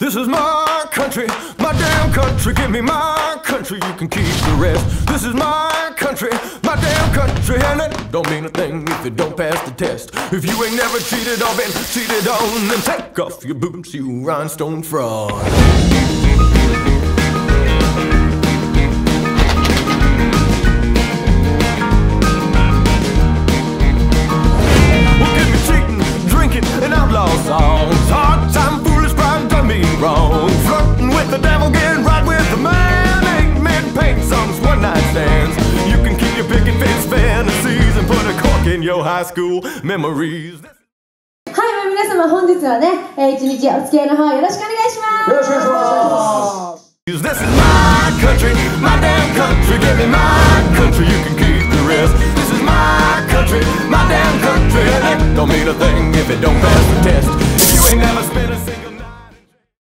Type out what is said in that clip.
This is my country, my damn country. Give me my country, you can keep the rest. This is my country, my damn country, and it don't mean a thing if it don't pass the test. If you ain't never cheated or been cheated on, then take off your boots, you rhinestone fraud. your picket fence fantasies and put a cork in your high school memories. はい、皆様本日はね、えー一日お付き合いの方よろしくお願いします。よろしくお願いします。 This is my country, my damn country. Give me my country, you can keep the rest. This is my country, my damn country. And it don't mean a thing if it don't pass